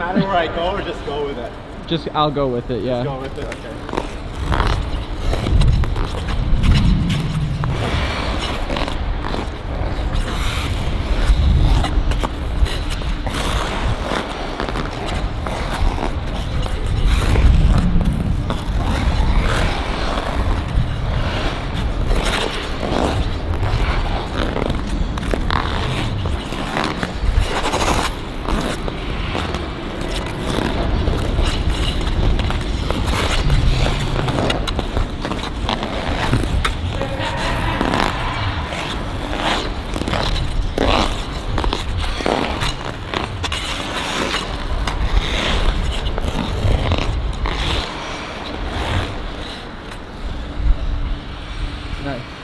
matter where I go or just go with it? Just I'll go with it. Yeah. Go with it, okay. No.